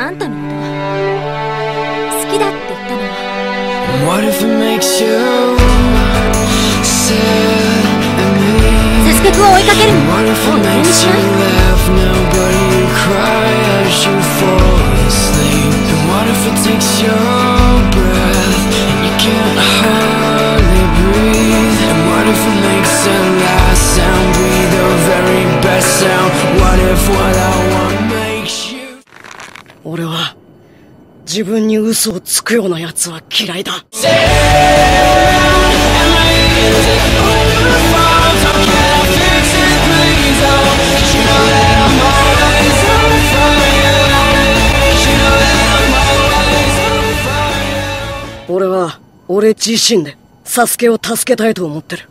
あんたのこと好きだって言ったのは What if it makes you サスケくんを追いかけるのもう何しない What if it takes your breath and you can't makes the last sound be the very best sound? What if what I 俺は自分に嘘をつくような奴は嫌いだ。俺は俺自身でサスケを助けたいと思ってる。